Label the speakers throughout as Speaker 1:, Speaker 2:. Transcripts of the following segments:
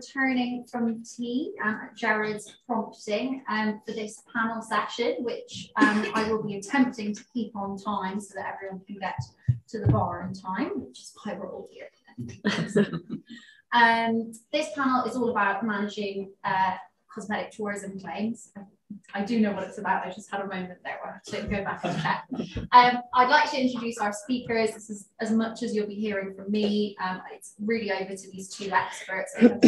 Speaker 1: returning from tea um, at Jared's prompting um, for this panel session, which um, I will be attempting to keep on time so that everyone can get to the bar in time, which is why we're all here. um, this panel is all about managing uh, cosmetic tourism claims. I do know what it's about. I just had a moment there where I to go back and check. Um, I'd like to introduce our speakers. This is as much as you'll be hearing from me. Um, it's really over to these two experts. Have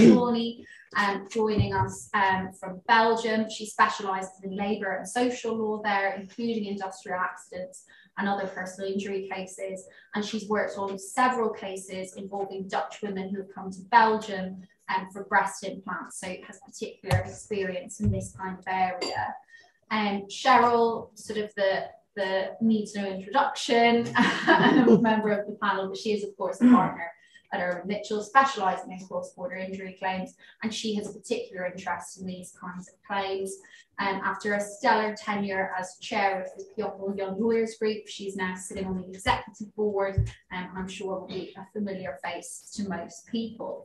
Speaker 1: um, joining us um, from Belgium. She specialises in labour and social law there, including industrial accidents and other personal injury cases. And she's worked on several cases involving Dutch women who have come to Belgium um, for breast implants, so it has particular experience in this kind of area. And um, Cheryl, sort of the the needs no introduction member of the panel, but she is of course a partner at Irwin Mitchell, specialising in cross-border injury claims, and she has a particular interest in these kinds of claims. Um, after a stellar tenure as chair of the PEOPIL Young Lawyers Group, she's now sitting on the executive board, um, and I'm sure will be a familiar face to most people.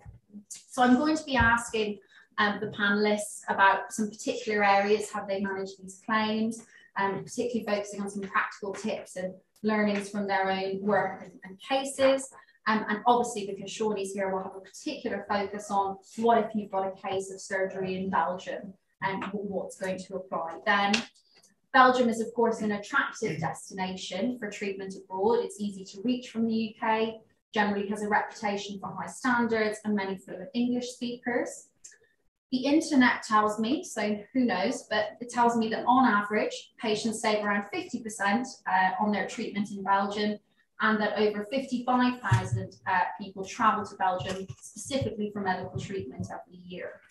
Speaker 1: So I'm going to be asking um, the panelists about some particular areas, how they manage these claims, um, particularly focusing on some practical tips and learnings from their own work and, and cases. Um, and obviously, because Shauni's here, we'll have a particular focus on what if you've got a case of surgery in Belgium and what's going to apply then. Belgium is, of course, an attractive destination for treatment abroad. It's easy to reach from the UK generally has a reputation for high standards and many fluent English speakers. The internet tells me, so who knows, but it tells me that on average, patients save around 50% uh, on their treatment in Belgium and that over 55,000 uh, people travel to Belgium specifically for medical treatment every year.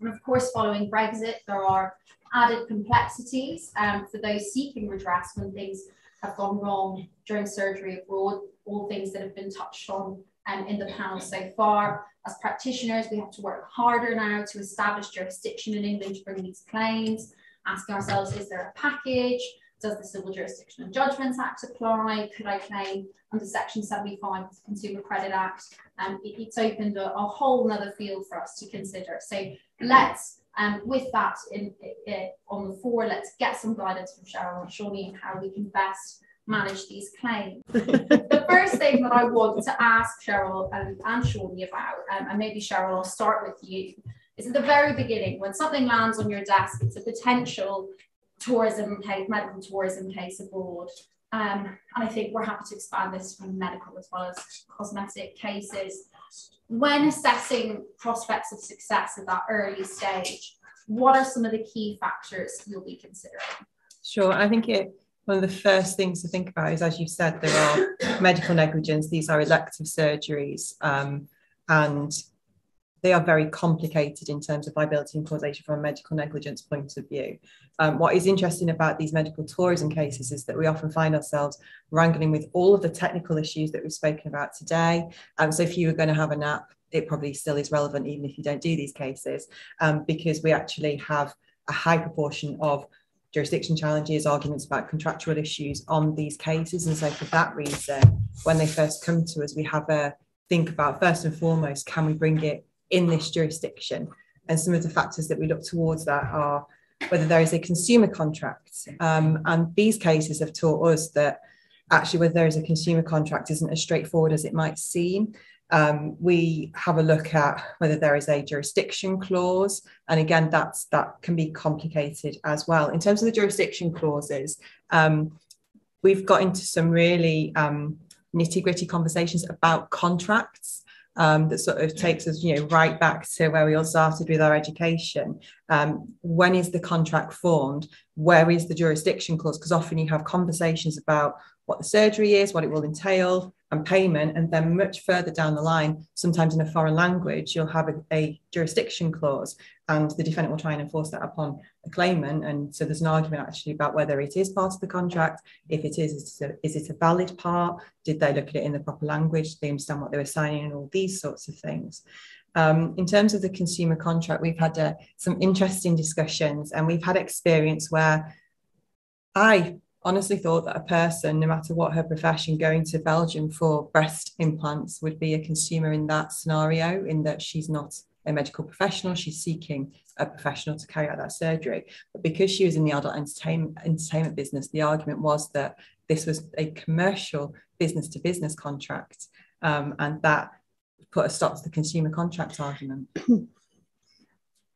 Speaker 1: And of course, following Brexit, there are added complexities um, for those seeking redress when things have gone wrong during surgery abroad, all things that have been touched on um, in the panel so far. As practitioners, we have to work harder now to establish jurisdiction in England to bring these claims, asking ourselves, is there a package? Does the Civil Jurisdiction and Judgments Act apply? Could I claim under Section 75 of the Consumer Credit Act? Um, it, it's opened a, a whole other field for us to consider. So let's um, with that in, in, on the floor, let's get some guidance from Cheryl and Shauni on how we can best manage these claims. the first thing that I want to ask Cheryl and, and Shauni about, um, and maybe Cheryl, I'll start with you, is at the very beginning, when something lands on your desk, it's a potential tourism case, medical tourism case abroad. Um, and I think we're happy to expand this from medical as well as cosmetic cases when assessing prospects of success at that early stage, what are some of the key factors you'll be considering?
Speaker 2: Sure, I think it one of the first things to think about is, as you said, there are medical negligence. These are elective surgeries, um, and they are very complicated in terms of liability and causation from a medical negligence point of view. Um, what is interesting about these medical tourism cases is that we often find ourselves wrangling with all of the technical issues that we've spoken about today. Um, so if you were going to have a nap, it probably still is relevant even if you don't do these cases, um, because we actually have a high proportion of jurisdiction challenges, arguments about contractual issues on these cases. And so for that reason, when they first come to us, we have a think about first and foremost, can we bring it in this jurisdiction. And some of the factors that we look towards that are whether there is a consumer contract. Um, and these cases have taught us that actually, whether there is a consumer contract isn't as straightforward as it might seem. Um, we have a look at whether there is a jurisdiction clause, and again, that's that can be complicated as well. In terms of the jurisdiction clauses, um, we've got into some really um, nitty gritty conversations about contracts um, that sort of takes us, you know, right back to where we all started with our education. Um, when is the contract formed? Where is the jurisdiction clause? Because often you have conversations about what the surgery is, what it will entail, and payment. And then much further down the line, sometimes in a foreign language, you'll have a, a, jurisdiction clause, and the defendant will try and enforce that upon a claimant. And so there's an argument actually about whether it is part of the contract. If it is, is it a, is it a valid part? Did they look at it in the proper language? Did they understand what they were signing and all these sorts of things? Um, in terms of the consumer contract, we've had uh, some interesting discussions and we've had experience where I honestly thought that a person, no matter what her profession, going to Belgium for breast implants would be a consumer in that scenario, in that she's not a medical professional. She's seeking a professional to carry out that surgery. But because she was in the adult entertainment, entertainment business, the argument was that this was a commercial business to business contract. Um, and that put a stop to the consumer contract argument.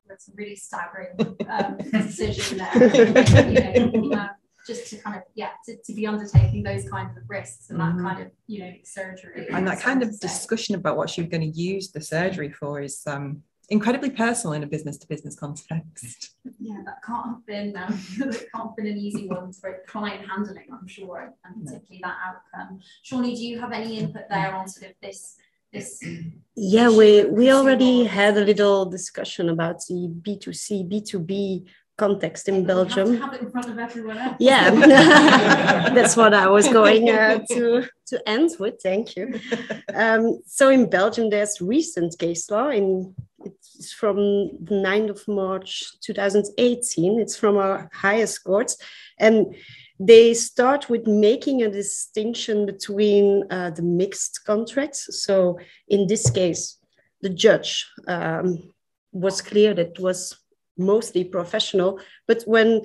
Speaker 1: That's a really staggering um, decision there. you know, just to kind of yeah to, to be undertaking those kinds of risks and mm-hmm. that kind of you know surgery
Speaker 2: and that kind of discussion about what you're going to use the surgery for is um incredibly personal in a business to business context.
Speaker 1: Yeah that can't have been um, that can't have been an easy one for client handling i'm sure and particularly that outcome. Shauni do you have any input there on sort of this this
Speaker 3: yeah we we already had a little discussion about the b2c b2b context in Belgium.
Speaker 1: In
Speaker 3: yeah, that's what I was going uh, to to end with. Thank you. Um, so in Belgium, there's recent case law in it's from the 9th of March 2018. It's from our highest courts, and they start with making a distinction between uh, the mixed contracts. So in this case, the judge um, was clear that it was mostly professional. But when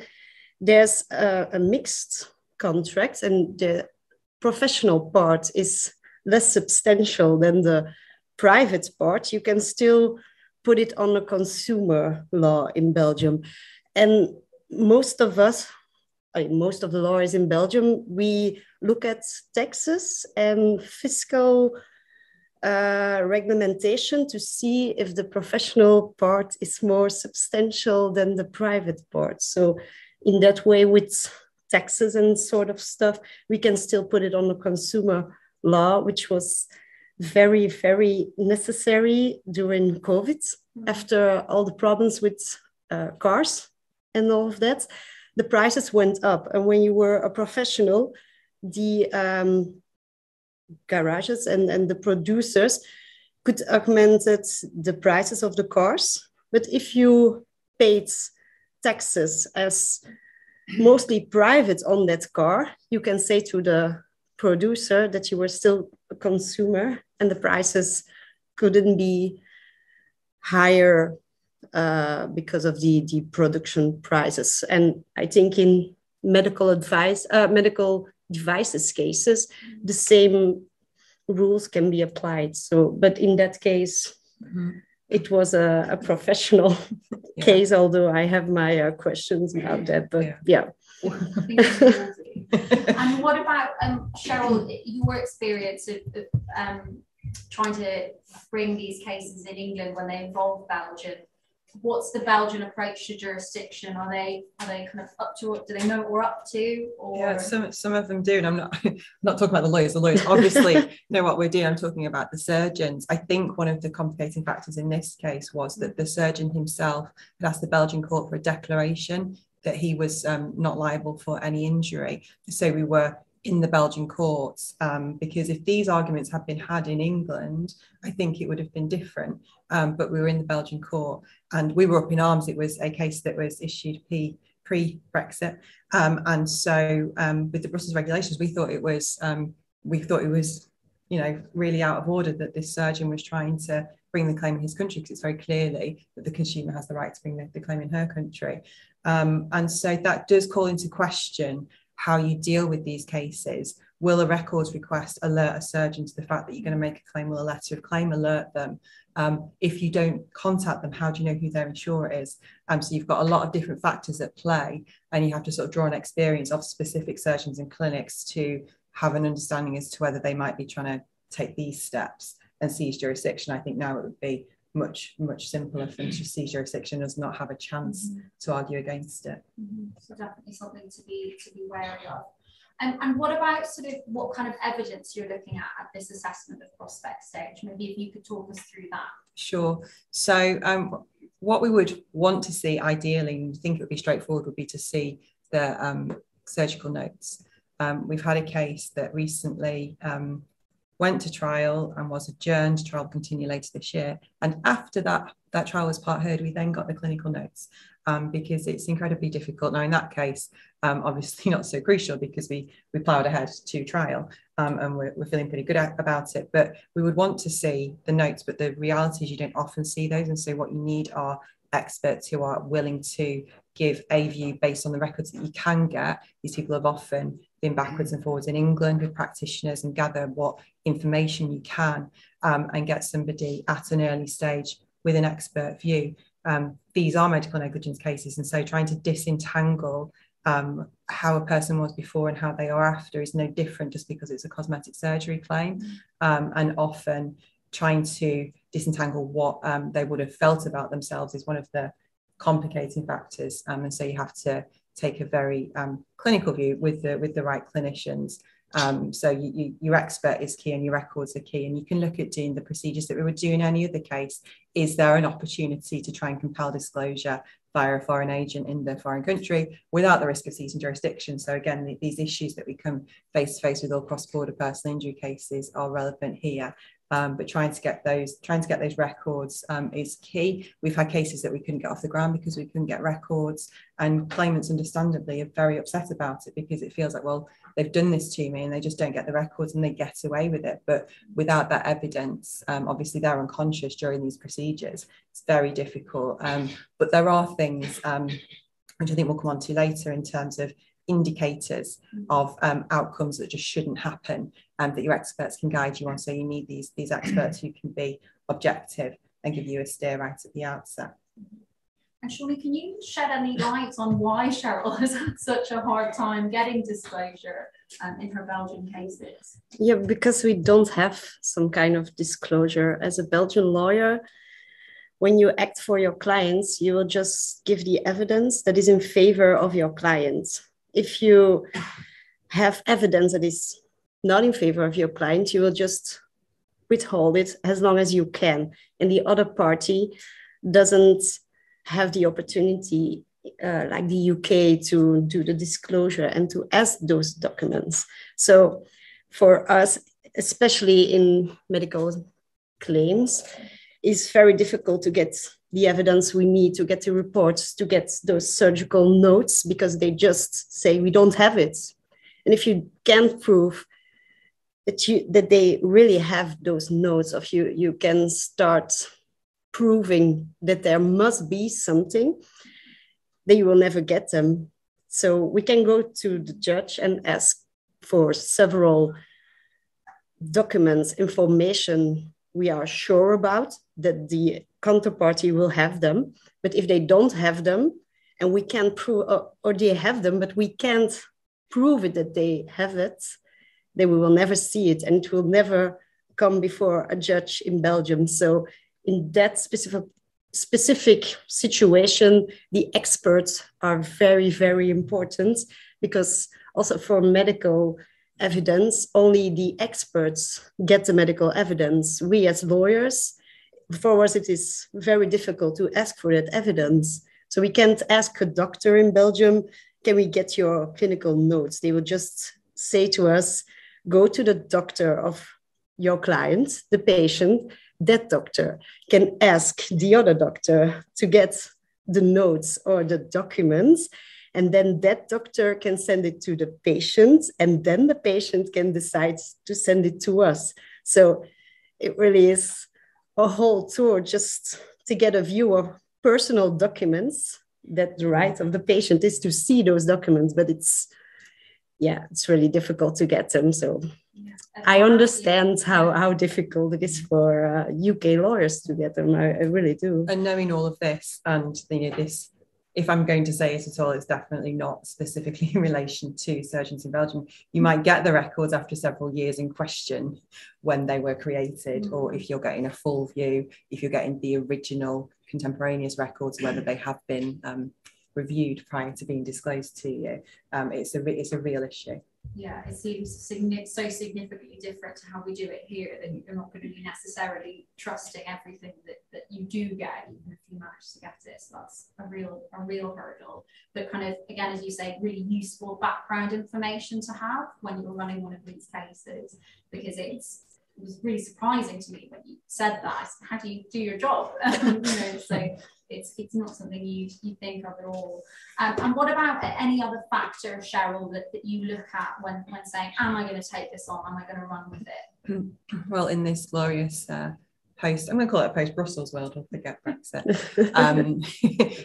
Speaker 3: there's a, a mixed contract and the professional part is less substantial than the private part, you can still put it on a consumer law in Belgium. And most of us, I mean, most of the lawyers in Belgium, we look at taxes and fiscal uh, reglementation to see if the professional part is more substantial than the private part. So in that way, with taxes and sort of stuff, we can still put it on the consumer law, which was very, very necessary during COVID mm-hmm. after all the problems with uh, cars and all of that. The prices went up. And when you were a professional, the um, garages and, and the producers could augment the prices of the cars. But if you paid taxes as mostly private on that car, you can say to the producer that you were still a consumer and the prices couldn't be higher uh, because of the, the production prices. And I think in medical advice, uh, medical devices cases, the same rules can be applied. So, but in that case, mm-hmm. it was a, a professional yeah. case, although I have my uh, questions about that. But yeah. yeah.
Speaker 1: and what about um, Cheryl? Your experience of, of um, trying to bring these cases in England when they involve Belgium what's the Belgian approach to jurisdiction? Are they are they kind of up to what do they know what we're up to? Or
Speaker 2: yeah, some some of them do, and I'm not I'm not talking about the lawyers. The lawyers obviously know what we're doing. I'm talking about the surgeons. I think one of the complicating factors in this case was that the surgeon himself had asked the Belgian court for a declaration that he was um, not liable for any injury. So we were in the Belgian courts um, because if these arguments had been had in England, I think it would have been different. Um, but we were in the Belgian court and we were up in arms. It was a case that was issued pre Brexit, um, and so um, with the Brussels regulations, we thought it was um, we thought it was you know really out of order that this surgeon was trying to bring the claim in his country because it's very clearly that the consumer has the right to bring the, the claim in her country. Um, and so that does call into question how you deal with these cases. Will a records request alert a surgeon to the fact that you're going to make a claim? Will a letter of claim alert them? Um, if you don't contact them, how do you know who their insurer is? Um, so you've got a lot of different factors at play, and you have to sort of draw an experience of specific surgeons and clinics to have an understanding as to whether they might be trying to take these steps and seize jurisdiction. I think now it would be much much simpler for them to seize jurisdiction does not have a chance mm-hmm. to argue against it.
Speaker 1: Mm-hmm. So definitely something to be to be wary of. And, and what about sort of what kind of evidence you're looking at at this assessment of prospect stage? Maybe if you could talk us through that.
Speaker 2: Sure. So um, what we would want to see ideally, and think it would be straightforward, would be to see the um, surgical notes. Um, we've had a case that recently um, went to trial and was adjourned. Trial continue later this year. And after that, that trial was part heard, we then got the clinical notes um, because it's incredibly difficult. Now, in that case, um, obviously not so crucial because we we ploughed ahead to trial um, and we're, we're feeling pretty good about it. But we would want to see the notes, but the reality is you don't often see those. And so what you need are experts who are willing to give a view based on the records that you can get. These people have often been backwards and forwards in England with practitioners and gather what information you can um, and get somebody at an early stage with an expert view. Um, these are medical negligence cases, and so trying to disentangle um, how a person was before and how they are after is no different just because it's a cosmetic surgery claim, um, and often trying to disentangle what um, they would have felt about themselves is one of the complicating factors, um, and so you have to take a very um, clinical view with the with the right clinicians. Um, so you, you, your expert is key and your records are key, and you can look at doing the procedures that we would do in any other case. Is there an opportunity to try and compel disclosure via a foreign agent in the foreign country without the risk of seizing jurisdiction? So again, the, these issues that we come face to face with all cross-border personal injury cases are relevant here. Um, but trying to get those trying to get those records um, is key. We've had cases that we couldn't get off the ground because we couldn't get records, and claimants, understandably, are very upset about it because it feels like, well, they've done this to me and they just don't get the records and they get away with it. But without that evidence, um, obviously they're unconscious during these procedures. It's very difficult. Um, but there are things um, which I think we'll come on to later in terms of indicators mm. of um, outcomes that just shouldn't happen and that your experts can guide you on. So you need these, these experts who can be objective and give you a steer right at the outset.
Speaker 1: And Shauni, can you shed any light on why Cheryl has had such a hard time getting disclosure um, in her Belgian cases?
Speaker 3: Yeah, because we don't have some kind of disclosure. As a Belgian lawyer, when you act for your clients, you will just give the evidence that is in favor of your clients. If you have evidence that is not in favor of your client, you will just withhold it as long as you can. And the other party doesn't have the opportunity, uh, like the UK, to do the disclosure and to ask those documents. So for us, especially in medical claims, it's very difficult to get the evidence we need to get the reports, to get those surgical notes, because they just say we don't have it. And if you can't prove that you that they really have those notes of you, you can start proving that there must be something, then you will never get them. So we can go to the judge and ask for several documents, information we are sure about that the counterparty will have them. But if they don't have them, and we can prove, or, or they have them, but we can't prove it that they have it, then we will never see it, and it will never come before a judge in Belgium. So in that specific specific situation, the experts are very, very important because also for medical evidence, only the experts get the medical evidence. We as lawyers, for us, it is very difficult to ask for that evidence. So we can't ask a doctor in Belgium, can we get your clinical notes? They will just say to us, go to the doctor of your client, the patient, that doctor can ask the other doctor to get the notes or the documents. And then that doctor can send it to the patient and then the patient can decide to send it to us. So it really is a whole tour just to get a view of personal documents that the right of the patient is to see those documents but it's yeah it's really difficult to get them so I understand how, how difficult it is for uh, UK lawyers to get them. I, I, really do.
Speaker 2: And knowing all of this, and you know, this, if I'm going to say it at all, it's definitely not specifically in relation to surgeons in Belgium. You might get the records after several years in question when they were created, mm-hmm. or if you're getting a full view, if you're getting the original contemporaneous records, whether they have been um, reviewed prior to being disclosed to you. Um, it's a it's a real issue
Speaker 1: yeah, it seems so significantly different to how we do it here that you're not going to be necessarily trusting everything that, that you do get, even if you manage to get it. So that's a real a real hurdle. But kind of again, as you say, really useful background information to have when you're running one of these cases because it's was really surprising to me when you said that. How do you do your job? you know, so it's it's not something you you think of at all. Um, and what about any other factor, Cheryl, that, that you look at when when saying, "Am I going to take this on? Am I going to run with it?"
Speaker 2: Well, in this glorious uh, post, I'm going to call it a post Brussels world. Don't forget Brexit. um,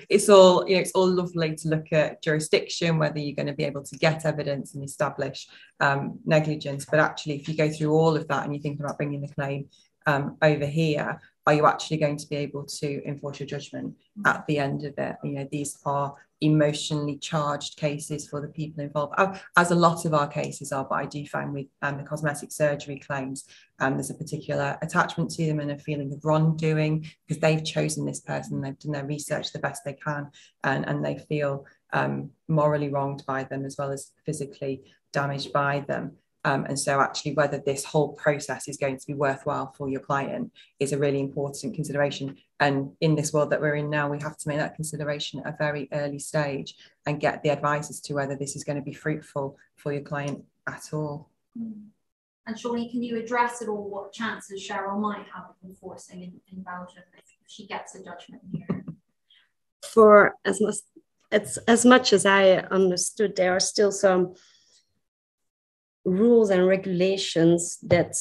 Speaker 2: it's all you know. It's all lovely to look at jurisdiction, whether you're going to be able to get evidence and establish um, negligence. But actually, if you go through all of that and you think about bringing the claim um, over here, are you actually going to be able to enforce your judgment at the end of it? You know, these are emotionally charged cases for the people involved, as a lot of our cases are. But I do find with um, the cosmetic surgery claims, um, there's a particular attachment to them and a feeling of wrongdoing because they've chosen this person, they've done their research the best they can, and, and they feel um, morally wronged by them as well as physically damaged by them. Um, and so, actually, whether this whole process is going to be worthwhile for your client is a really important consideration. And in this world that we're in now, we have to make that consideration at a very early stage and get the advice as to whether this is going to be fruitful for your client at all.
Speaker 1: Mm. And Shauni, can you address at all what chances Cheryl might have of enforcing in, in Belgium if she gets a judgment here?
Speaker 3: For as much as, as much as I understood, there are still some rules and regulations that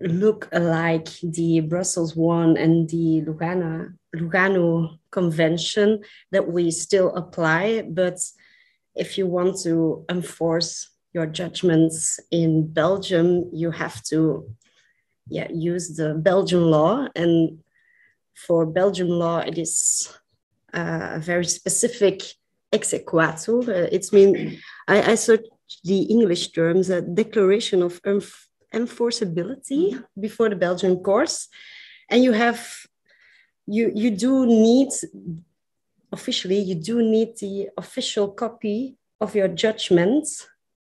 Speaker 3: look like the Brussels one and the Lugano, Lugano Convention that we still apply. But if you want to enforce your judgments in Belgium, you have to yeah, use the Belgian law. And for Belgian law, it is uh, a very specific exequatur. Uh, it's mean I, I searched the English terms, a declaration of enf- enforceability mm-hmm. before the Belgian courts. And you have, you, you do need, officially, you do need the official copy of your judgment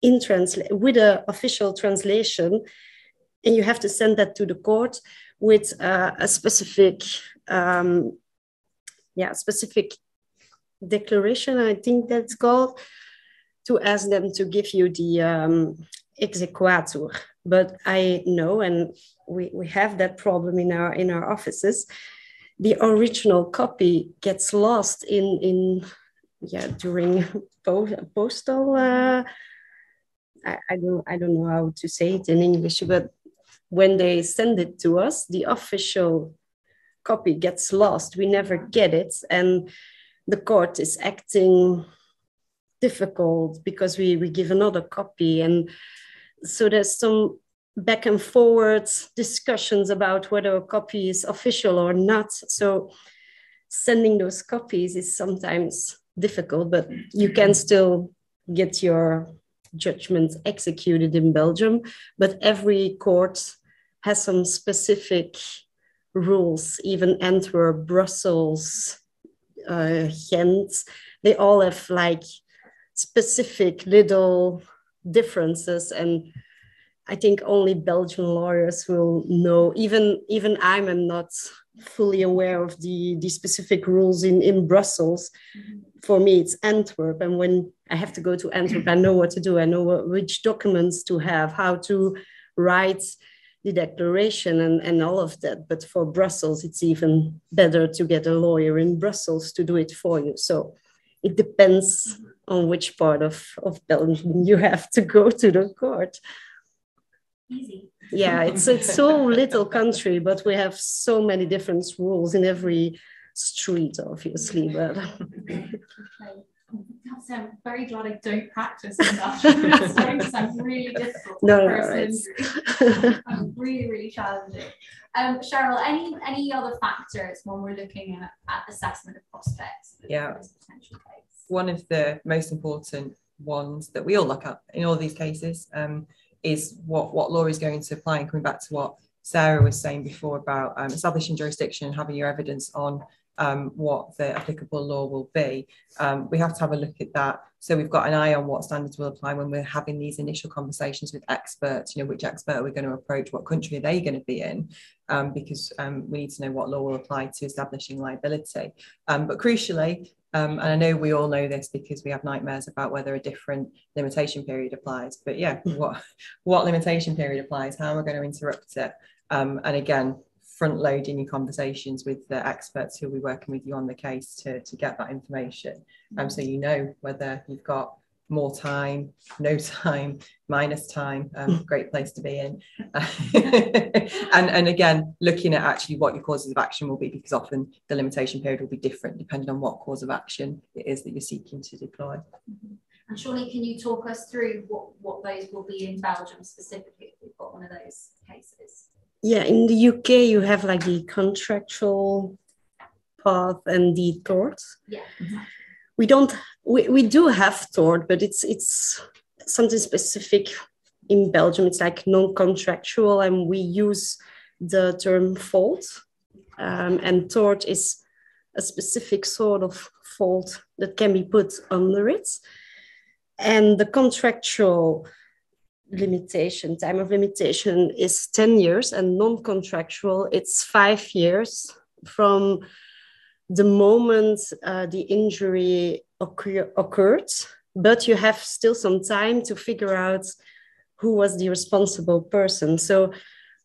Speaker 3: in translate with an official translation. And you have to send that to the court with uh, a specific, um, yeah, specific declaration, I think that's called, to ask them to give you the um, exequatur. But I know, and we, we have that problem in our in our offices. The original copy gets lost in in yeah during post, postal. Uh, I, I don't I don't know how to say it in English, but when they send it to us, the official copy gets lost. We never get it, and the court is acting difficult because we, we give another copy. And so there's some back and forward discussions about whether a copy is official or not. So sending those copies is sometimes difficult, but you can still get your judgments executed in Belgium. But every court has some specific rules, even Antwerp, Brussels, uh, Ghent, they all have like specific little differences and I think only Belgian lawyers will know. Even even I'm, not fully aware of the, the specific rules in, in Brussels. Mm-hmm. For me, it's Antwerp. And when I have to go to Antwerp, I know what to do. I know what, which documents to have, how to write the declaration and, and all of that. But for Brussels, it's even better to get a lawyer in Brussels to do it for you. So it depends on which part of, of Belgium you have to go to the court.
Speaker 1: Easy.
Speaker 3: Yeah, it's it's so little country, but we have so many different rules in every street, obviously. But
Speaker 1: I'm very glad I don't practice enough. it's to really difficult.
Speaker 3: No, no,
Speaker 1: I'm really, really challenging. Um, Cheryl, any any other factors when we're looking at, at assessment of prospects?
Speaker 2: Yeah. One of the most important ones that we all look at in all these cases um, is what what law is going to apply. And coming back to what Sarah was saying before about um, establishing jurisdiction and having your evidence on um, what the applicable law will be. Um, we have to have a look at that. So we've got an eye on what standards will apply when we're having these initial conversations with experts. You know, which expert are we going to approach? What country are they going to be in? Um, because um, we need to know what law will apply to establishing liability. Um, but crucially, um, and I know we all know this because we have nightmares about whether a different limitation period applies. But yeah, what what limitation period applies? How am I going to interrupt it? Um, and again, front loading your conversations with the experts who'll be working with you on the case to, to get that information. Um, so you know whether you've got more time, no time, minus time, um, great place to be in. and, and again, looking at actually what your causes of action will be, because often the limitation period will be different depending on what cause of action it is that you're seeking to deploy.
Speaker 1: Mm-hmm. And surely, can you talk us through what, what those will be in Belgium specifically if we've got one of those cases?
Speaker 3: yeah, in the UK, you have like the contractual path and the tort.
Speaker 1: Yeah.
Speaker 3: We don't. We, we do have tort, but it's it's something specific in Belgium. It's like non-contractual, and we use the term fault. Um, and tort is a specific sort of fault that can be put under it. And the contractual limitation, time of limitation is 10 years and non-contractual, it's five years from the moment uh, the injury occur occurred, but you have still some time to figure out who was the responsible person. So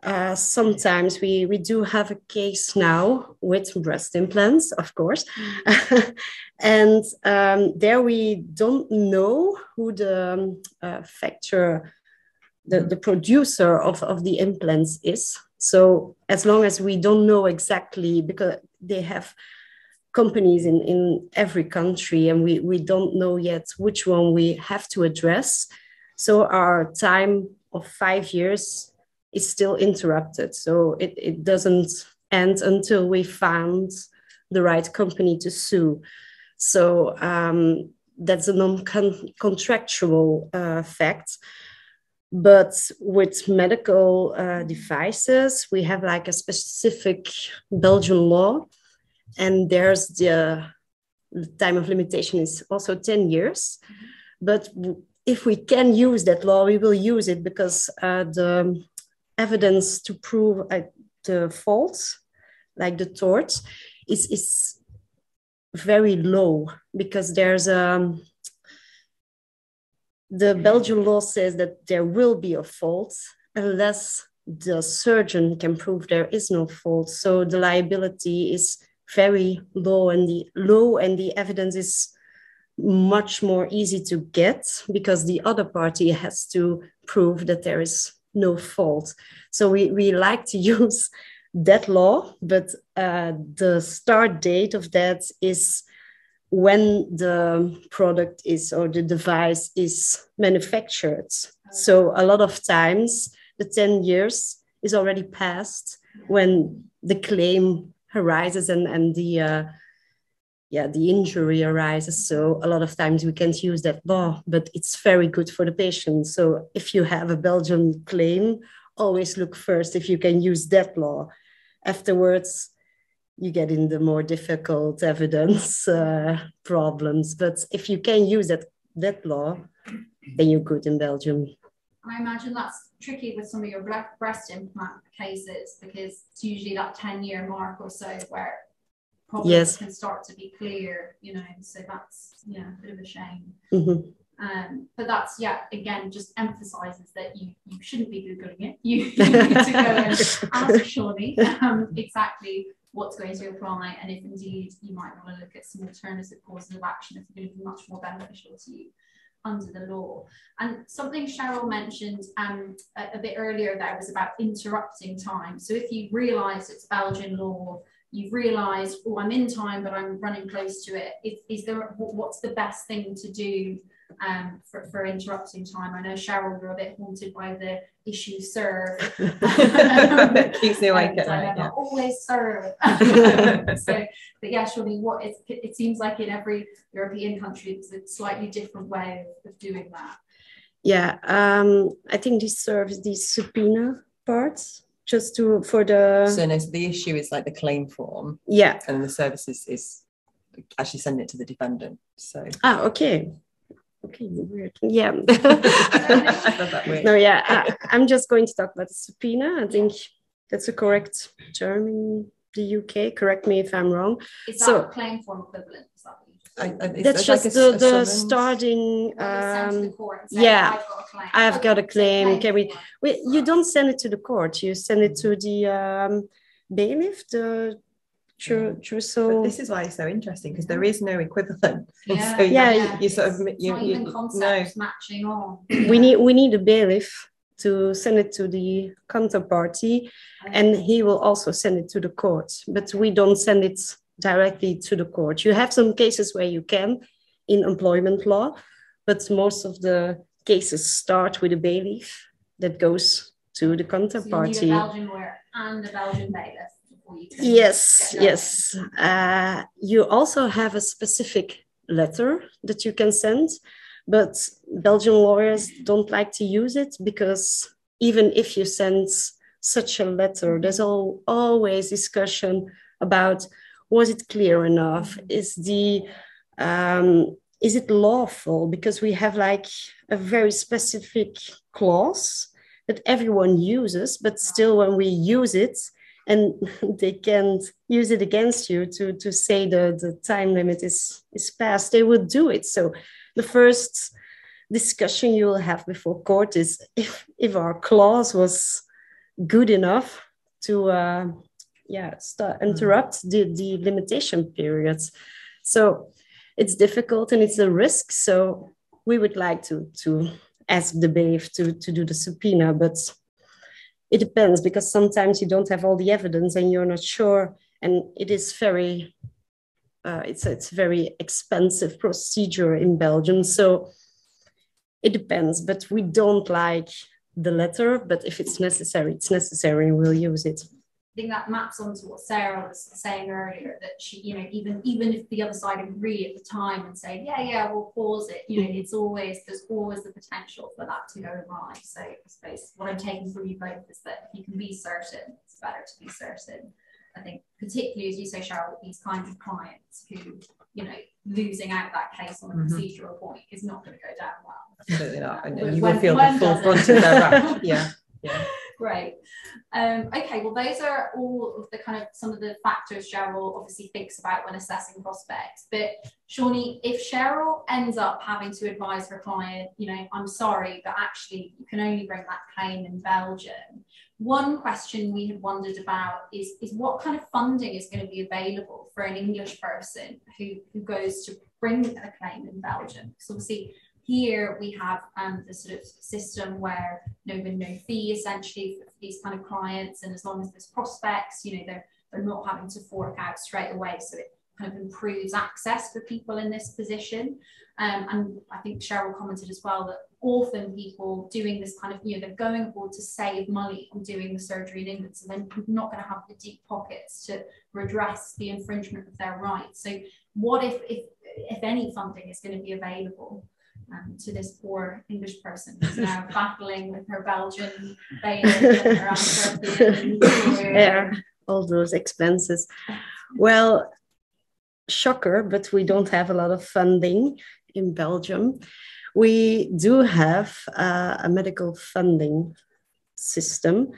Speaker 3: uh, sometimes we, we do have a case now with breast implants, of course. Mm. and um, there we don't know who the um, uh, factor the, the producer of, of the implants is. So as long as we don't know exactly, because they have companies in, in every country and we, we don't know yet which one we have to address. So our time of five years is still interrupted. So it, it doesn't end until we find the right company to sue. So um, that's a non-contractual uh, fact. But with medical uh, devices, we have like a specific Belgian law, and there's the, time of limitation is also 10 years. But if we can use that law, we will use it because uh, the evidence to prove uh, the fault, like the tort, is, is very low because there's a um, the Belgian law says that there will be a fault unless the surgeon can prove there is no fault. So the liability is very low and the low and the evidence is much more easy to get because the other party has to prove that there is no fault. So we, we like to use that law, but uh, the start date of that is when the product is or the device is manufactured. So a lot of times the 10 years is already passed when the claim arises and, and the uh, yeah the injury arises so a lot of times we can't use that law but it's very good for the patient so if you have a belgian claim always look first if you can use that law afterwards you get in the more difficult evidence uh, problems. But if you can use that that law, then you're good in Belgium.
Speaker 1: I imagine that's tricky with some of your breast implant cases because it's usually that 10 year mark or so where problems yes. can start to be clear, you know. So that's yeah, a bit of a shame. Mm-hmm. Um, but that's yeah, again, just emphasizes that you you shouldn't be googling it. You, you need to go and ask Shauni um, exactly what's going to apply and if indeed you might want to look at some alternative courses of action if they're going to be much more beneficial to you under the law. And something Cheryl mentioned um, a, a, bit earlier there was about interrupting time. So if you realise it's Belgian law, you've realised, oh, I'm in time, but I'm running close to it. Is, is there what's the best thing to do um, for, for interrupting time. I know Cheryl, you're a bit haunted by the issue serve.
Speaker 2: that keeps me awake at night.
Speaker 1: Yeah. Always serve. so, but yeah, surely what it, it seems like in every European country, it's a slightly different way of, of doing that.
Speaker 3: Yeah, um, I think this serves the subpoena parts just to for the.
Speaker 2: So no, so the issue is like the claim form.
Speaker 3: Yeah.
Speaker 2: And the service is, is actually sending it to the defendant. So.
Speaker 3: Ah, okay okay, weird. Yeah. no, yeah. I, am just going to talk about the subpoena. I think that's a correct term in the UK. Correct me if I'm wrong.
Speaker 1: It's that so, claim form equivalent? Is that what you just
Speaker 2: I, I, it's-
Speaker 3: That's
Speaker 2: it's like
Speaker 3: just
Speaker 2: a
Speaker 3: the,
Speaker 2: s- a
Speaker 3: the starting.
Speaker 1: Or they send to the
Speaker 3: Um,
Speaker 1: court
Speaker 3: yeah,
Speaker 1: I've got a claim.
Speaker 3: Got a claim, can we- we, you don't send it to the court. You send it to the um, bailiff, the
Speaker 2: Yeah.
Speaker 3: true, true.
Speaker 2: But
Speaker 3: So
Speaker 2: this is why it's so interesting because there is no equivalent.
Speaker 1: Yeah,
Speaker 2: so you-
Speaker 3: Yeah,
Speaker 2: you sort of you,
Speaker 1: not
Speaker 2: you,
Speaker 1: even
Speaker 2: no.
Speaker 1: matching on.
Speaker 3: we need we need a bailiff to send it to the counterparty, and he will also send it to the court. But we don't send it directly to the court. You have some cases where you can in employment law, but most of the cases start with a bailiff that goes to the
Speaker 1: So you'll need a
Speaker 3: counterparty.
Speaker 1: Belgian lawyer and a Belgian bailiff before you can.
Speaker 3: Yes, yes. Uh, you also have a specific letter that you can send, but Belgian lawyers don't like to use it because even if you send such a letter, there's al- always discussion about was it clear enough? Is the um, is it lawful? Because we have like a very specific clause that everyone uses, but still when we use it, and they can't use it against you to, to say the, the time limit is, is passed, they would do it. So the first discussion you will have before court is if, if our clause was good enough to uh, yeah start, interrupt the, the limitation periods. So it's difficult and it's a risk. So we would like to, to ask the bailiff to, to do the subpoena, but it depends because sometimes you don't have all the evidence and you're not sure and it is very uh, it's it's very expensive procedure in belgium. So it depends but we don't like the letter but if it's necessary it's necessary and we'll use it
Speaker 1: I think that maps onto what Sarah was saying earlier that she, you know, even even if the other side agree at the time and say, yeah, yeah, we'll pause it, you know, it's always there's always the potential for that to go awry. So I suppose what I'm taking from you both is that if you can be certain, it's better to be certain. I think particularly as you say, Cheryl, with these kinds of clients who, you know, losing out that case on a
Speaker 2: Mhm.
Speaker 1: procedural point is not going to go down well.
Speaker 2: Absolutely not. And, and you will feel the full brunt of their wrath. Yeah. Yeah.
Speaker 1: Great. Um, okay, well, those are all of the kind of some of the factors Cheryl obviously thinks about when assessing prospects. But Shauni, if Cheryl ends up having to advise her client, you know, I'm sorry, but actually you can only bring that claim in Belgium. One question we had wondered about is, is what kind of funding is going to be available for an English person who, who goes to bring a claim in Belgium? Because obviously here we have um, the sort of system where no win, no fee essentially for these kind of clients. And as long as there's prospects, you know, they're, they're not having to fork out straight away. So it kind of improves access for people in this position. Um, and I think Cheryl commented as well that often people doing this kind of, you know, they're going abroad to save money on doing the surgery in England. So they're not going to have the deep pockets to redress the infringement of their rights. So what if, if, if any funding is going to be available? Um, to this poor English person who's now battling with her Belgian and her Antwerpian
Speaker 3: yeah all those expenses. Well shocker but we don't have a lot of funding in belgium. We do have uh, a medical funding system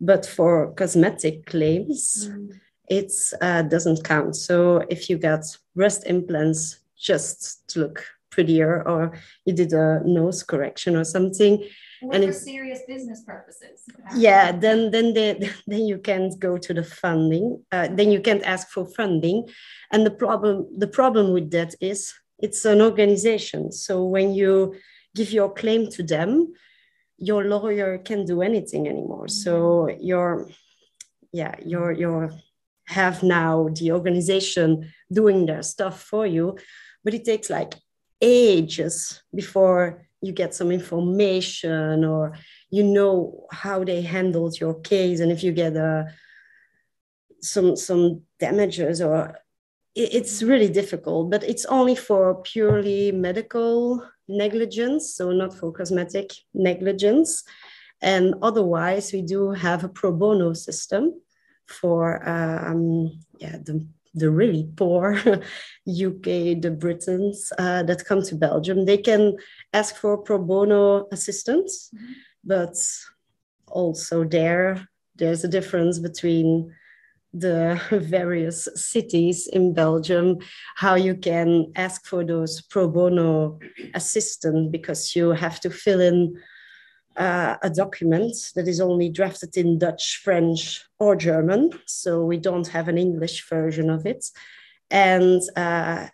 Speaker 3: but for cosmetic claims
Speaker 1: Mm.
Speaker 3: it uh, doesn't count. So if you got breast implants just to look prettier or you did a nose correction or something.
Speaker 1: Or
Speaker 3: and
Speaker 1: for serious business purposes.
Speaker 3: yeah then then they, then you can't go to the funding uh, then you can't ask for funding. And the problem the problem with that is it's an organization. So when you give your claim to them your lawyer can't do anything anymore. So your yeah your your have now the organization doing their stuff for you but it takes like ages before you get some information or you know how they handled your case. And if you get uh, some some damages or it's really difficult but it's only for purely medical negligence so not for cosmetic negligence. And otherwise we do have a pro bono system for um, yeah the the really poor UK, the Britons uh, that come to Belgium, they can ask for pro bono assistance, but also there, there's a difference between the various cities in Belgium, how you can ask for those pro bono assistance because you have to fill in uh, a document that is only drafted in Dutch, French, or German. So we don't have an English version of it. And uh,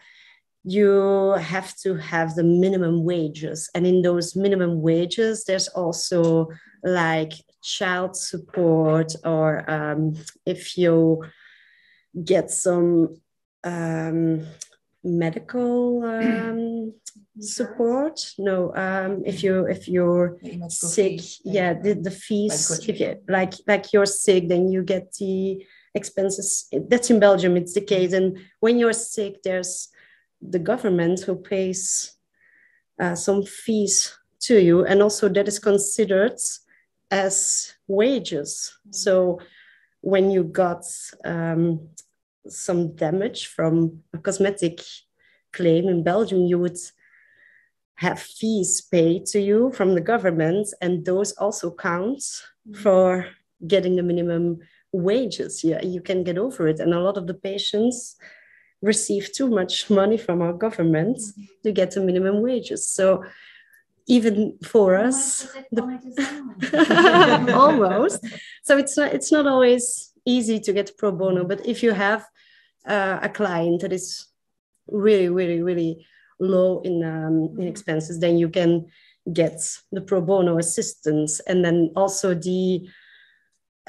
Speaker 3: you have to have the minimum wages. And in those minimum wages, there's also like child support, or um, if you get some um, medical um, support. No um if you if you're sick fees, yeah, the, the fees if you like like you're sick then you get the expenses. That's in belgium it's the case. And when you're sick there's the government who pays uh, some fees to you. And also that is considered as wages. So when you got um, some damage from a cosmetic claim in Belgium, you would have fees paid to you from the government, and those also count mm-hmm. for getting the minimum wages. Yeah, you can get over it. And a lot of the patients receive too much money from our government mm-hmm. to get the minimum wages. So even for us, the, almost. So it's not it's not always easy to get pro bono, but if you have uh, a client that is really, really, really low in, um, in expenses, then you can get the pro bono assistance. And then also the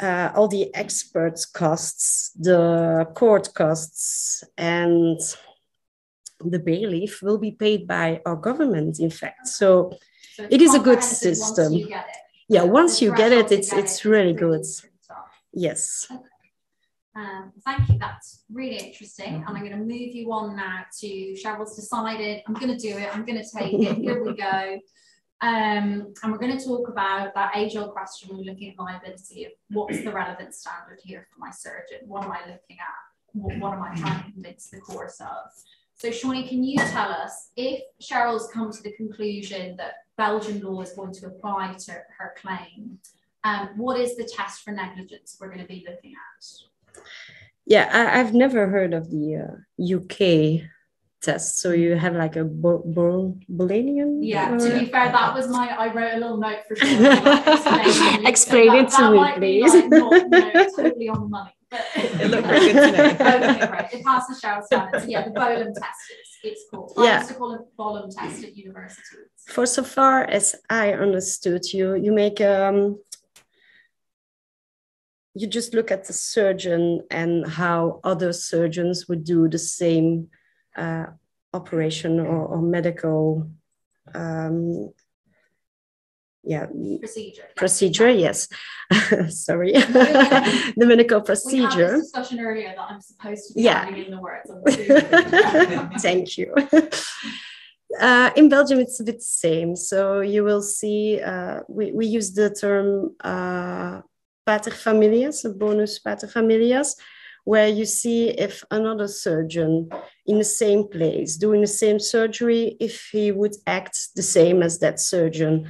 Speaker 3: uh, all the experts costs, the court costs, and the bailiff will be paid by our government, in fact. So, so it is a good system. Once yeah, once you get it, it's it's really good. Yes.
Speaker 1: Um, thank you. That's really interesting. And I'm going to move you on now to Cheryl's decided I'm going to do it. I'm going to take it. Here we go. Um, and we're going to talk about that age old question. We're looking at liability of what's the relevant standard here for my surgeon? What am I looking at? What, what am I trying to convince the course of? So, Shauni, can you tell us if Cheryl's come to the conclusion that Belgian law is going to apply to her claim, um, what is the test for negligence we're going to be looking at?
Speaker 3: Yeah, I, have never heard of the uh, UK test. So you have like a Bolam.
Speaker 1: Yeah, or... to be fair, that was my. I wrote a little note for sure.
Speaker 3: Like, Explain it to me, please.
Speaker 1: Like not, no, totally on the money. But it looked very good okay, great. It passed the Cheryl standards. Yeah, the Bolam test is it's called. I yeah. used to call it Bolam test at university.
Speaker 3: For so far as I understood you, you make um you just look at the surgeon and how other surgeons would do the same uh, operation or, or medical um, yeah
Speaker 1: procedure.
Speaker 3: procedure yes. Sorry. The medical procedure we
Speaker 1: had discussion earlier that i'm supposed to be
Speaker 3: yeah.
Speaker 1: in the words
Speaker 3: thank you. Uh, in belgium it's a bit the same. So you will see uh, we, we use the term uh, paterfamilias, a bonus paterfamilias, where you see if another surgeon in the same place doing the same surgery, if he would act the same as that surgeon.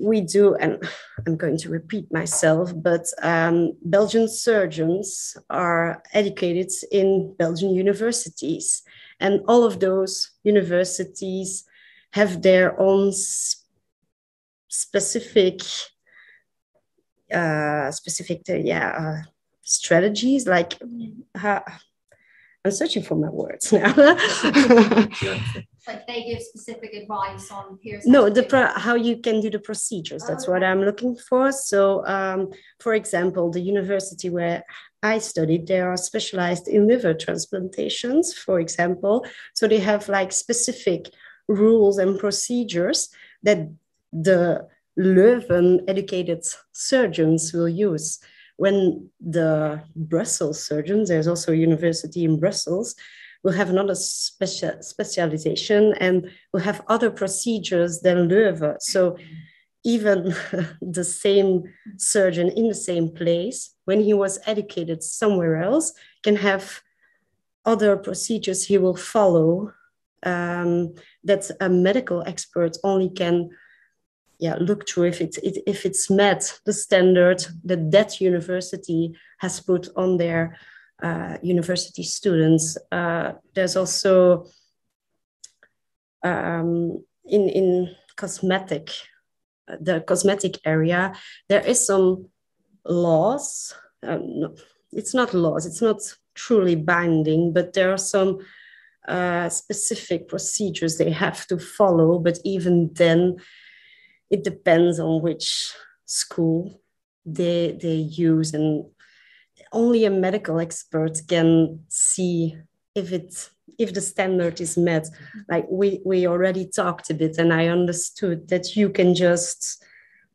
Speaker 3: We do, and I'm going to repeat myself, but um, Belgian surgeons are educated in Belgian universities, and all of those universities have their own specific uh, specific to, yeah uh, strategies like uh, i'm searching for my words now
Speaker 1: like they give specific advice on peers
Speaker 3: no the pro- how you can do the procedures that's oh, okay. what i'm looking for so um, for example the university where I studied, they are specialized in liver transplantations, for example. So they have like specific rules and procedures that the Leuven educated surgeons will use. When the Brussels surgeons, there's also a university in Brussels, will have another special specialization and will have other procedures than Leuven. So even the same surgeon in the same place, when he was educated somewhere else, can have other procedures he will follow um, that a medical expert only can yeah look through if it's it, if it's met the standard that that university has put on their uh, university students. Uh, there's also um, in in cosmetic the cosmetic area there is some laws. Um, no, it's not laws. It's not truly binding, but there are some uh, specific procedures they have to follow. But even then, it depends on which school they they use, and only a medical expert can see if it's if the standard is met. Like we we already talked a bit, and I understood that you can just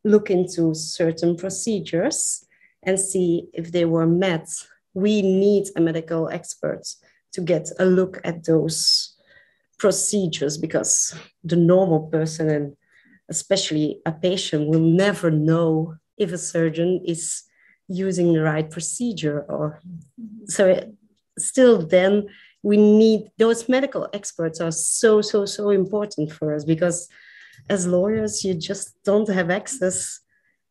Speaker 3: look into certain procedures and see if they were met. We need a medical expert to get a look at those procedures because the normal person and especially a patient will never know if a surgeon is using the right procedure or so it, still then we need those medical experts are so so so important for us because as lawyers you just don't have access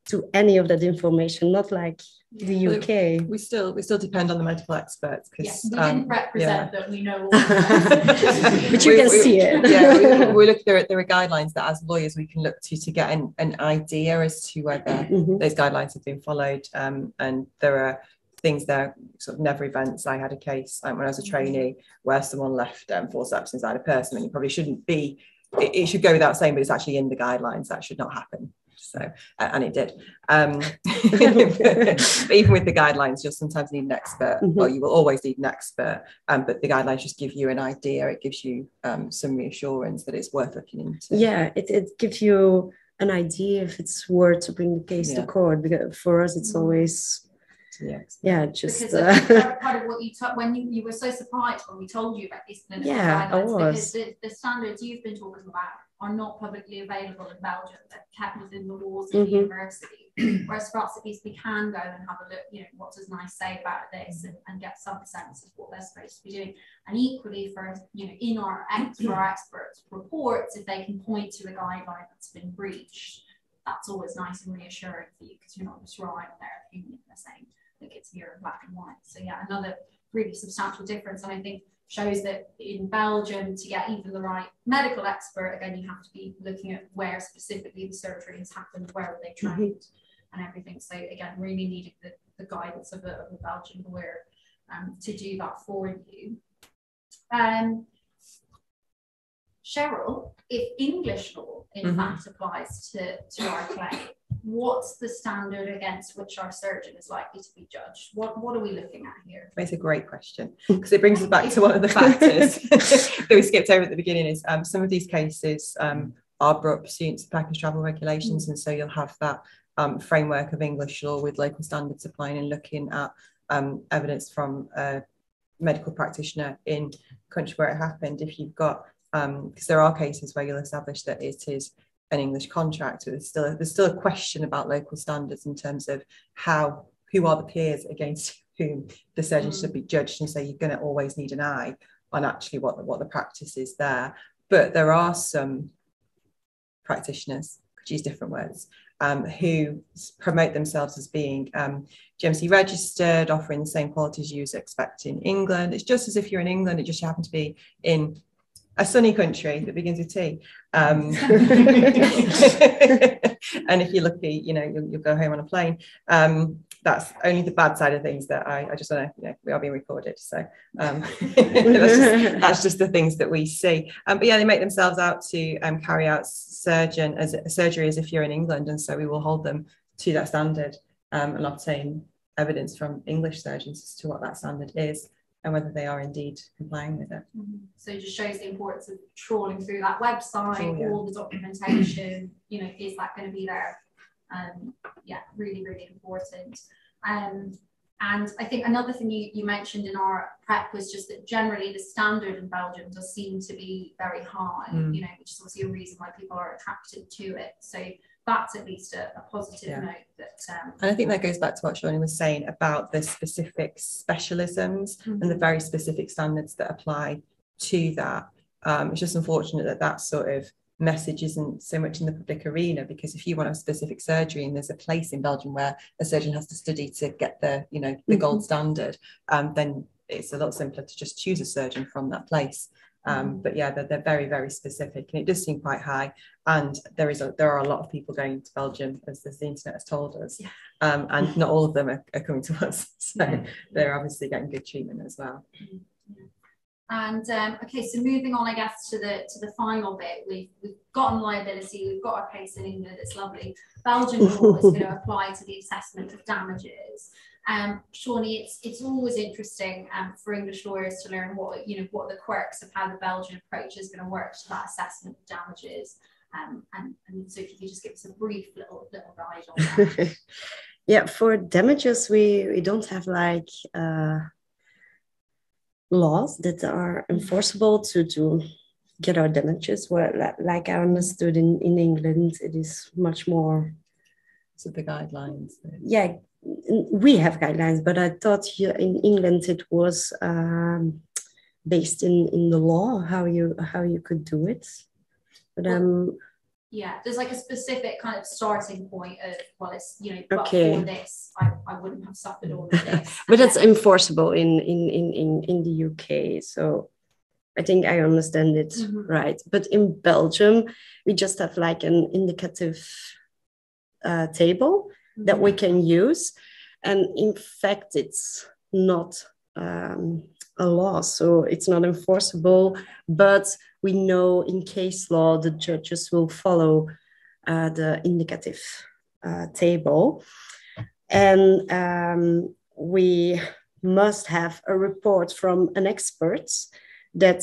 Speaker 3: to any of that information not like the UK.
Speaker 2: We still we still depend on the medical experts
Speaker 1: because yeah, we didn't um, represent yeah. that we know,
Speaker 3: but you we, can
Speaker 2: we,
Speaker 3: see it.
Speaker 2: yeah, we, we look there. There are guidelines that as lawyers we can look to to get an, an idea as to whether mm-hmm. those guidelines have been followed. Um, and there are things there, sort of never events. I had a case um, when I was a trainee where someone left um, forceps inside a person, and you probably shouldn't be. It, it should go without saying, but it's actually in the guidelines that should not happen. So, and it did. Um, but even with the guidelines, you'll sometimes need an expert. Mm-hmm. Well, you will always need an expert, um, but the guidelines just give you an idea. It gives you um, some reassurance that it's worth looking into.
Speaker 3: Yeah, it, it gives you an idea if it's worth to bring the case yeah. to court. Because for us, it's mm-hmm. always yeah, yeah just
Speaker 1: because uh, part of what you told when you, you were so surprised when we told you about these clinical
Speaker 3: yeah, guidelines
Speaker 1: because the, the standards you've been talking about are not publicly available in Belgium. They're kept within the walls of mm-hmm. the university. Whereas for us, at least we can go and have a look, you know, what does NICE say about this and, and get some sense of what they're supposed to be doing. And equally for, you know, in our, for our experts reports, if they can point to a guideline that's been breached, that's always nice and reassuring for you because you're not just relying on their opinion. They're saying, look, it's here in black and white. So yeah, another really substantial difference. And I think shows that in Belgium, to get even the right medical expert, again, you have to be looking at where specifically the surgery has happened, where they mm-hmm. trained, mm-hmm. and everything. So again, really needed the, the guidance of a, of a Belgian lawyer um, to do that for you. Um, Cheryl, if English law in mm-hmm. fact applies to, to our claim, what's the standard against which our surgeon is likely to be judged? What, what are we looking at here?
Speaker 2: It's a great question because it brings us back to one of the factors that we skipped over at the beginning is um, some of these cases um, are brought pursuant to package travel regulations. And so you'll have that um, framework of English law with local standards applying and looking at um, evidence from a medical practitioner in country where it happened. If you've got, because um, there are cases where you'll establish that it is an English contract. There's still a, there's still a question about local standards in terms of how who are the peers against whom the surgeon mm. should be judged, and so you're going to always need an eye on actually what the, what the practice is there. But there are some practitioners, could use different words, um, who promote themselves as being um, GMC registered, offering the same qualities you expect in England. It's just as if you're in England, it just happens to be in a sunny country that begins with T. Um, and if you're lucky, you know, you'll, you'll go home on a plane. Um, that's only the bad side of things that I, I just want to, you know, we are being recorded. So um, that's, just, that's, just, the things that we see. Um, but yeah, they make themselves out to um, carry out surgeon as surgery as if you're in England. And so we will hold them to that standard um, and obtain evidence from English surgeons as to what that standard is and whether they are indeed complying with it.
Speaker 1: Mm-hmm. So it just shows the importance of trawling through that website, yeah. all the documentation, you know, is that going to be there? Um, yeah, really, really important. Um, and I think another thing you, you mentioned in our prep was just that generally the standard in Belgium does seem to be very high, mm. you know, which is obviously a reason why people are attracted to it. So that's at least a, a positive yeah. note that um,
Speaker 2: and i think that goes back to what Shauni was saying about the specific specialisms mm-hmm. and the mm-hmm. very specific standards that apply to that um, it's just unfortunate that that sort of message isn't so much in the public arena because if you want a specific surgery and there's a place in Belgium where a surgeon has to study to get the you know the mm-hmm. gold standard, um, then it's a lot simpler to just choose a surgeon from that place. Um, mm-hmm. but yeah, they're, they're very, very specific and it does seem quite high. And there is a, there are a lot of people going to Belgium, as, as the internet has told us. Yeah. Um, and not all of them are, are coming to us. So yeah. they're obviously getting good treatment as well. Mm-hmm.
Speaker 1: And um, okay, so moving on, I guess to the to the final bit, we've we've gotten liability, we've got a case in England, it's lovely. Belgian law is going to apply to the assessment of damages. Um, Shauni, it's it's always interesting um, for English lawyers to learn what you know what the quirks of how the Belgian approach is going to work to that assessment of damages. Um, and, and so if you just give us a brief little little guide on that.
Speaker 3: yeah, for damages, we we don't have like. Uh laws that are enforceable to, to get our damages. Well, like I understood in, in England, it is much more.
Speaker 2: So the guidelines.
Speaker 3: Yeah, we have guidelines, but I thought here in England it was um, based in, in the law how you how you could do it. But um,
Speaker 1: yeah there's like a specific kind of starting point of well it's you know but okay. for this I, I wouldn't have suffered all of this
Speaker 3: but that's enforceable in, in in in in the uk so i think i understand it mm-hmm. right but in belgium we just have like an indicative uh, table. That we mm-hmm. can use and in fact it's not um, a law so it's not enforceable but we know in case law the judges will follow uh, the indicative uh, table. And um, we must have a report from an expert that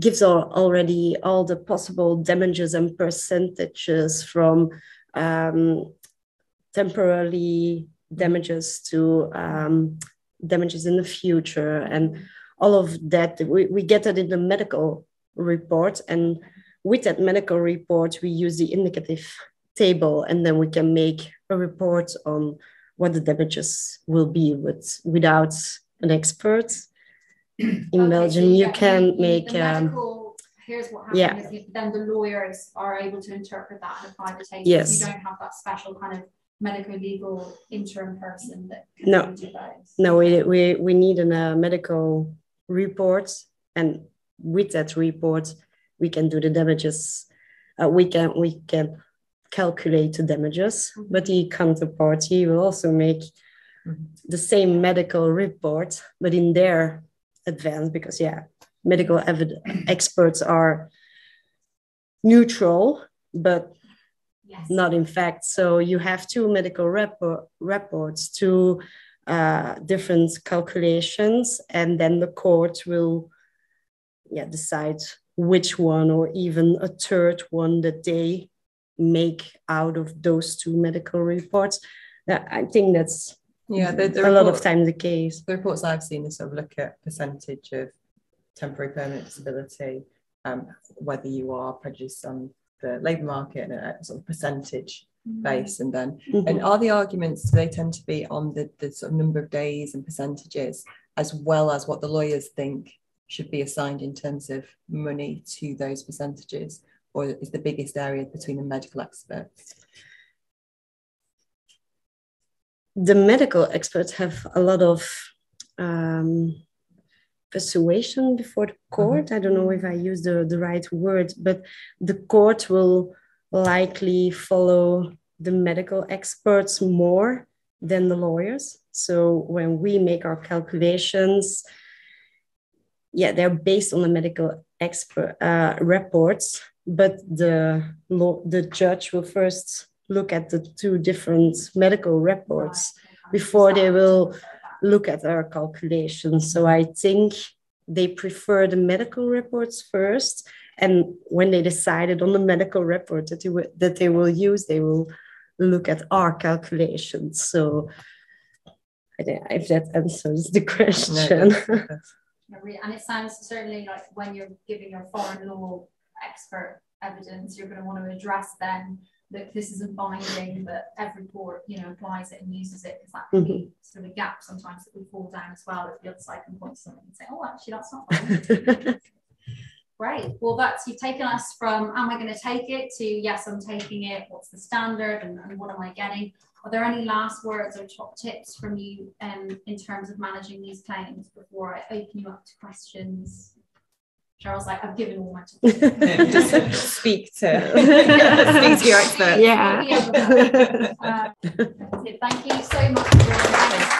Speaker 3: gives all, already all the possible damages and percentages from um, temporarily damages to um, damages in the future and all of that we, we get it in the medical report. And with that medical report, we use the indicative table, and then we can make a report on what the damages will be with without an expert. In okay, Belgium, so you, can make
Speaker 1: um, here's what happens yeah. then the lawyers are able to interpret that and apply the table.
Speaker 3: Yes.
Speaker 1: You don't have that special kind of medical legal interim person that can
Speaker 3: no no we, we we need a uh, medical report and with that report, we can do the damages. Uh, we can we can calculate the damages, mm-hmm. but the counterparty will also make mm-hmm. the same medical report, but in their advance, because yeah, medical evidence experts are neutral, but yes. not in fact. So you have two medical rep- reports, two uh, different calculations, and then the court will yeah decide which one or even a third one that they make out of those two medical reports. I think that's yeah, the, the a report, lot of times the case.
Speaker 2: The reports I've seen is sort of look at percentage of temporary permanent disability, um, whether you are prejudiced on the labour market and a sort of percentage mm-hmm. base, and then mm-hmm. and are the arguments do they tend to be on the the sort of number of days and percentages as well as what the lawyers think should be assigned in terms of money to those percentages, or is the biggest area between the medical experts?
Speaker 3: The medical experts have a lot of um, persuasion before the court. Mm-hmm. I don't know if I use the, the right word, but the court will likely follow the medical experts more than the lawyers. So when we make our calculations, yeah, they're based on the medical expert uh, reports, but the law, the judge will first look at the two different medical reports before they will look at our calculations. So I think they prefer the medical reports first, and when they decided on the medical report that they will, that they will use, they will look at our calculations. So I don't know if that answers the question.
Speaker 1: And it sounds certainly like when you're giving your foreign law expert evidence, you're going to want to address then that this isn't binding, but every port, you know, applies it and uses it because that can mm-hmm. be sort of a gap sometimes that we fall down as well if the other side can point to something and say, oh, actually, that's not binding. Great. Well, that's you've taken us from am I going to take it to yes, I'm taking it. What's the standard and, and what am I getting? Are there any last words or top tips from you um, in terms of managing these claims before I open you up to questions? Charles, like I've given all my tips.
Speaker 2: Just speak to speak to your expert.
Speaker 3: Yeah.
Speaker 1: Uh, thank you so much for joining us.